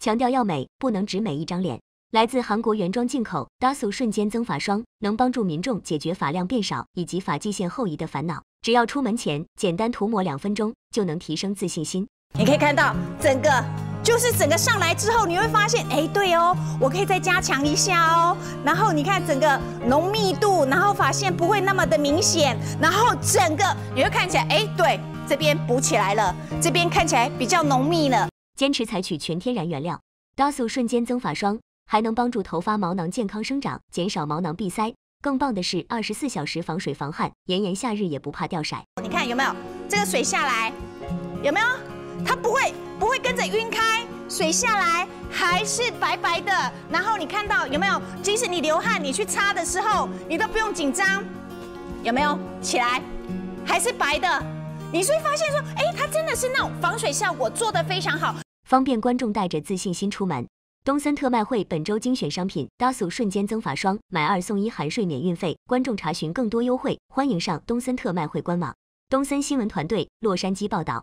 强调要美，不能只美一张脸。来自韩国原装进口，Dasu 瞬间增发霜，能帮助民众解决发量变少以及发际线后移的烦恼。只要出门前简单涂抹两分钟，就能提升自信心。你可以看到整个就是整个上来之后，你会发现，哎，对哦，我可以再加强一下哦。然后你看整个浓密度，然后发线不会那么的明显，然后整个你会看起来，哎，对，这边补起来了，这边看起来比较浓密了。坚持采取全天然原料，DASO 瞬间增发霜还能帮助头发毛囊健康生长，减少毛囊闭塞。更棒的是，二十四小时防水防汗，炎炎夏日也不怕掉色。你看有没有这个水下来，有没有？它不会不会跟着晕开，水下来还是白白的。然后你看到有没有？即使你流汗，你去擦的时候，你都不用紧张，有没有？起来还是白的。你会发现说，哎，它真的是那种防水效果做得非常好，方便观众带着自信心出门。东森特卖会本周精选商品：DASU 瞬间增发霜，买二送一，含税免运费。观众查询更多优惠，欢迎上东森特卖会官网。东森新闻团队洛杉矶报道。